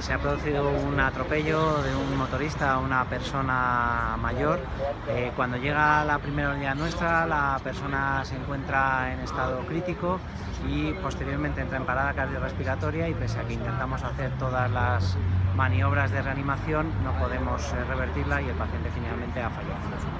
Se ha producido un atropello de un motorista a una persona mayor. Eh, cuando llega la primera unidad nuestra, la persona se encuentra en estado crítico y posteriormente entra en parada cardiorrespiratoria y pese a que intentamos hacer todas las maniobras de reanimación, no podemos eh, revertirla y el paciente finalmente ha fallecido.